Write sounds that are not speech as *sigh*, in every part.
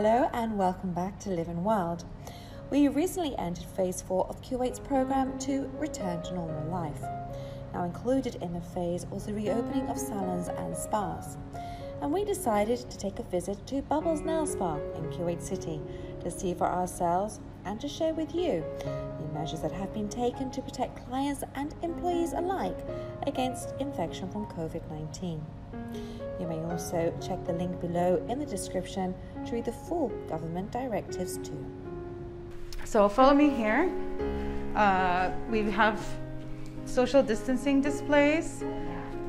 Hello and welcome back to Live LivinWorld. We recently entered phase four of Kuwait's program to return to normal life. Now, included in the phase was the reopening of salons and spas. And we decided to take a visit to Bubbles Nail Spa in Kuwait City to see for ourselves and to share with you the measures that have been taken to protect clients and employees alike against infection from COVID 19. Also check the link below in the description to read the full government directives too. So follow me here. Uh, we have social distancing displays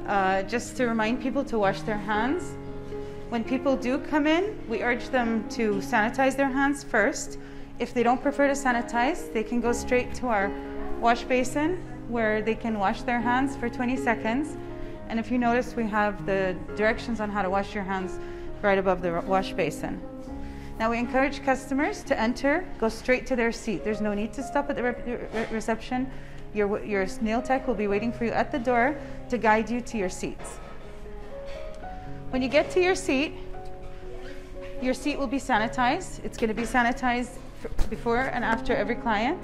uh, just to remind people to wash their hands. When people do come in, we urge them to sanitize their hands first. If they don't prefer to sanitize, they can go straight to our wash basin where they can wash their hands for 20 seconds. And if you notice, we have the directions on how to wash your hands right above the wash basin. Now we encourage customers to enter, go straight to their seat. There's no need to stop at the re reception. Your, your nail tech will be waiting for you at the door to guide you to your seats. When you get to your seat, your seat will be sanitized. It's going to be sanitized before and after every client.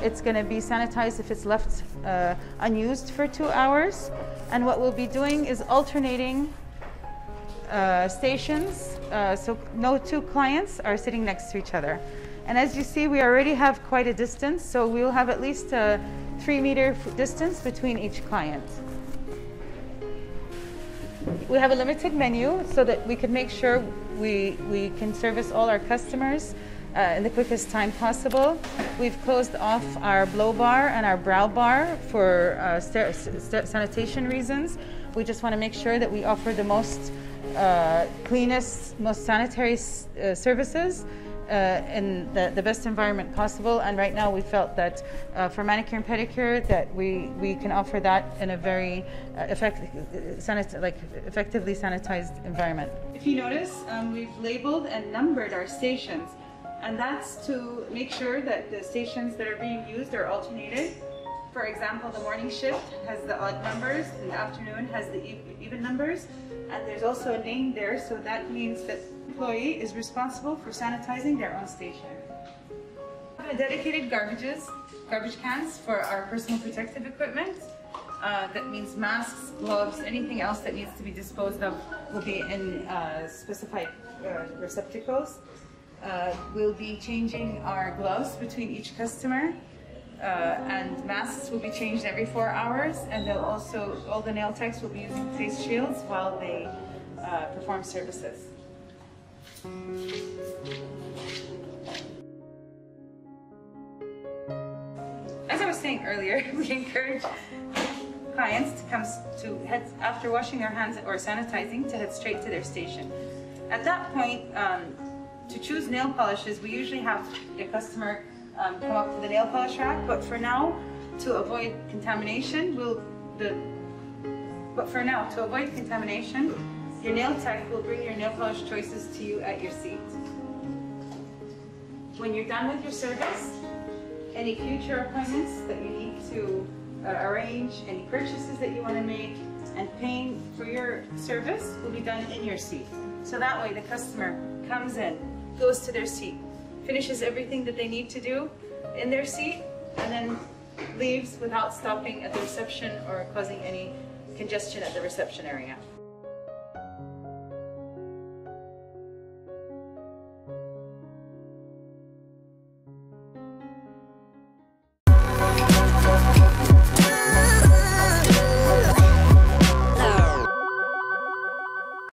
It's going to be sanitized if it's left uh, unused for two hours. And what we'll be doing is alternating uh, stations, uh, so no two clients are sitting next to each other. And as you see, we already have quite a distance, so we will have at least a three meter distance between each client. We have a limited menu so that we can make sure we, we can service all our customers uh, in the quickest time possible. We've closed off our blow bar and our brow bar for uh, sanitation reasons. We just want to make sure that we offer the most uh, cleanest, most sanitary uh, services uh, in the, the, best environment possible. And right now, we felt that uh, for manicure and pedicure, that we, we can offer that in a very uh, like effectively sanitized environment. If you notice, um, we've labeled and numbered our stations, and that's to make sure that the stations that are being used are alternated. For example, the morning shift has the odd numbers, and the afternoon has the even numbers, and there's also a name there, so that means that employee is responsible for sanitizing their own station. We have dedicated garbages, garbage cans for our personal protective equipment. Uh, that means masks, gloves, anything else that needs to be disposed of will be in uh, specified uh, receptacles. Uh, we'll be changing our gloves between each customer uh, and masks will be changed every four hours and they'll also, all the nail techs will be using face shields while they uh, perform services. As I was saying earlier, *laughs* we encourage clients to come to head after washing their hands or sanitizing to head straight to their station. At that point, um, to choose nail polishes, we usually have a customer um, come up to the nail polish rack, but for now, to avoid contamination, we'll the but for now, to avoid contamination, your nail tech will bring your nail polish choices to you at your seat. When you're done with your service, any future appointments that you need to uh, arrange, any purchases that you want to make, and paying for your service will be done in your seat. So that way the customer comes in, goes to their seat, finishes everything that they need to do in their seat, and then leaves without stopping at the reception or causing any congestion at the reception area.